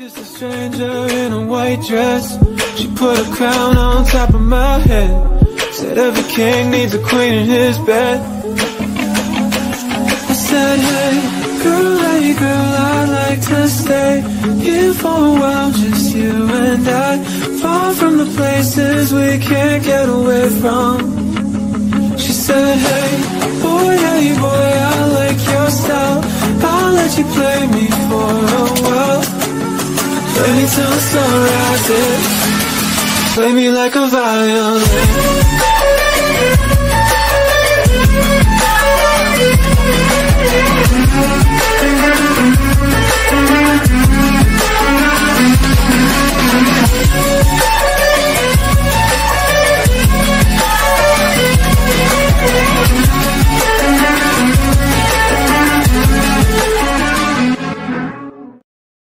kissed a stranger in a white dress. She put a crown on top of my head. Said every king needs a queen in his bed. I said, hey, girl, hey, girl, I'd like to stay here for a while, just you and I. Far from the places we can't get away from. She said, hey, boy, hey, boy, I like your style. I'll let you play me for a while. Play me till the sun rises. Play me like a violin.